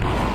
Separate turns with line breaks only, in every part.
Friday.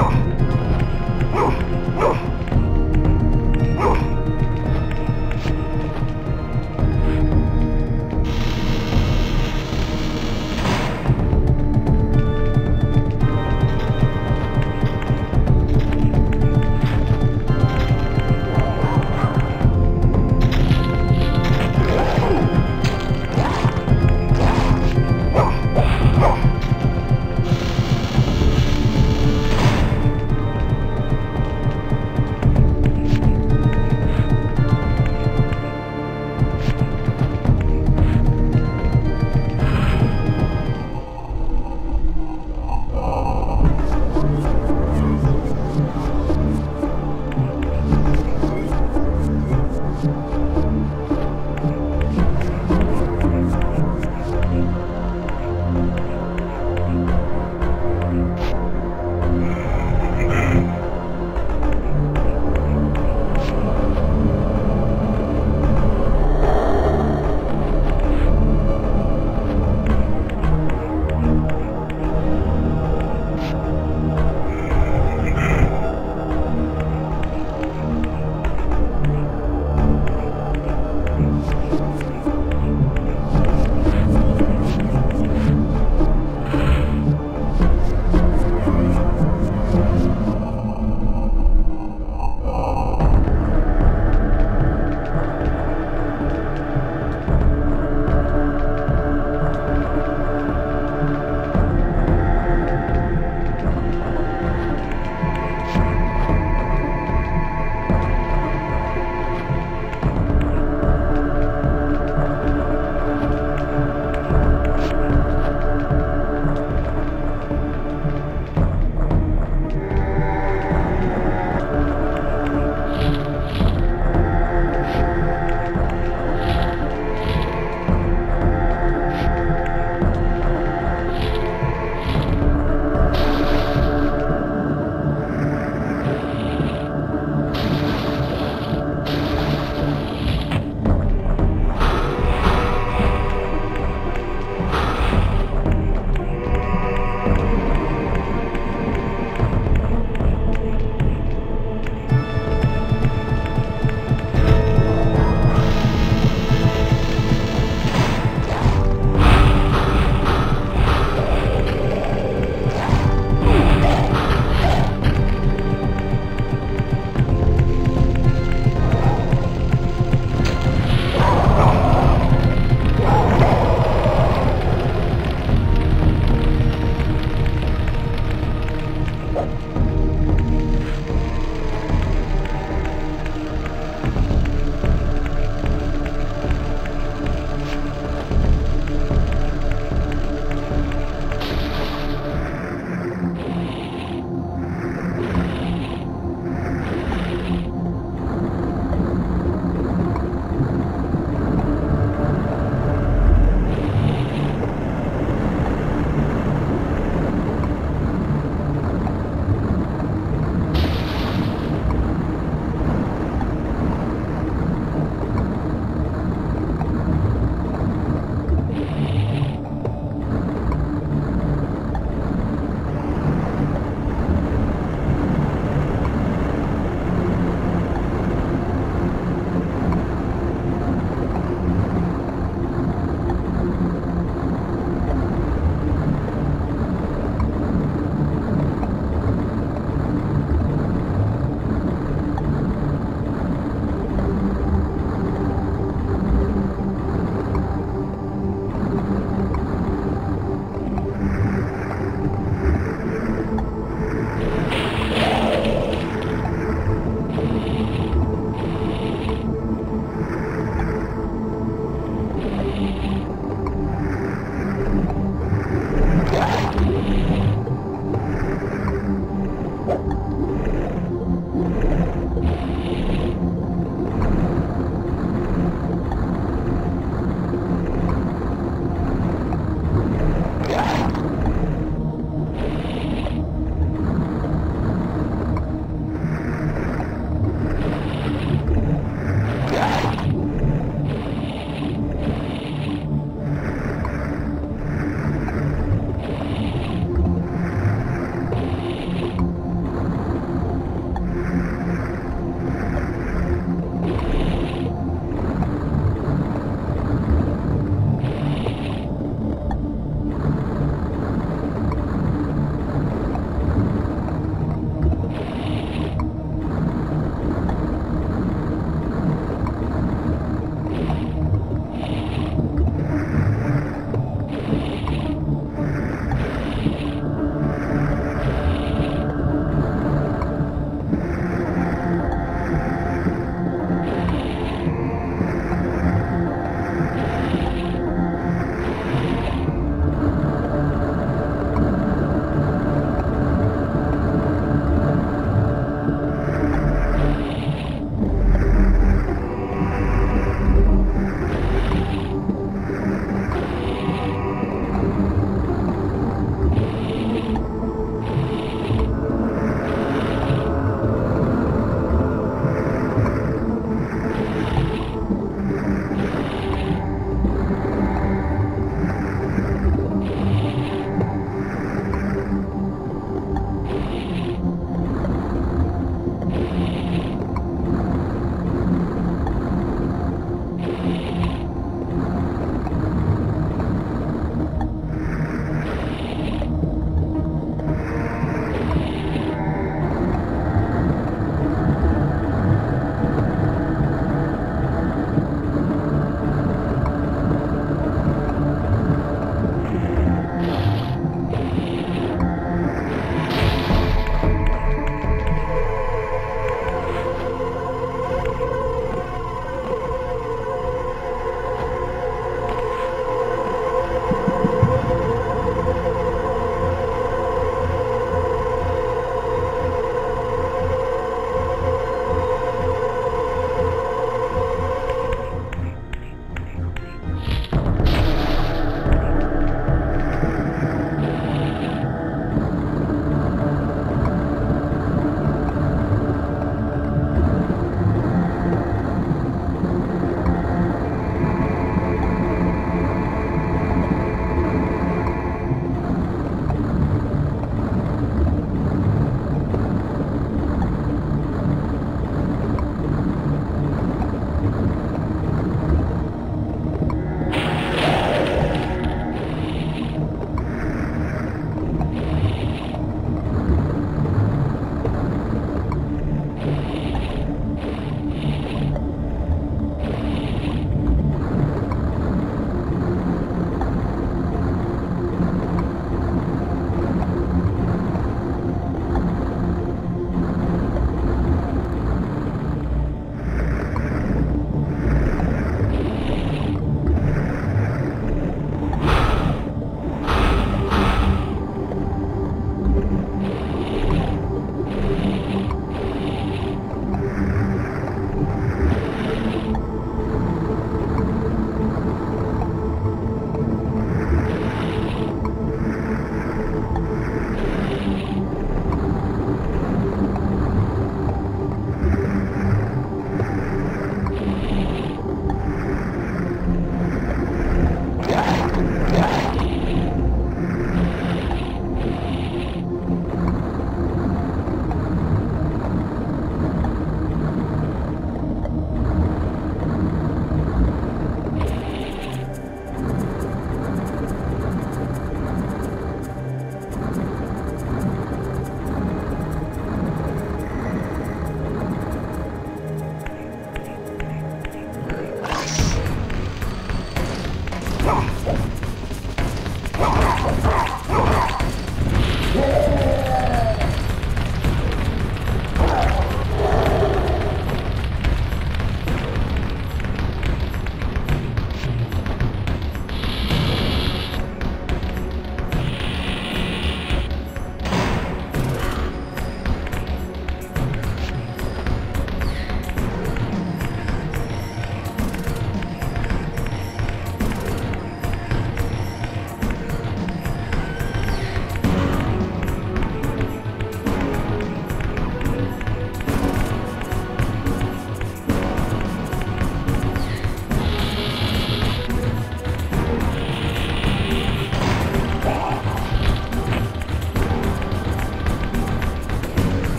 Oh.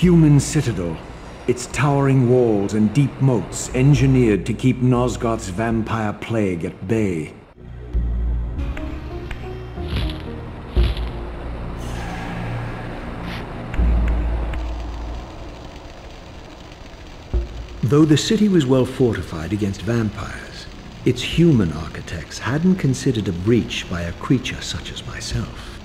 Human citadel. Its towering walls and deep moats engineered to keep Nosgoth's vampire plague at bay. Though the city was well fortified against vampires, its human architects hadn't considered a breach by a creature such as myself.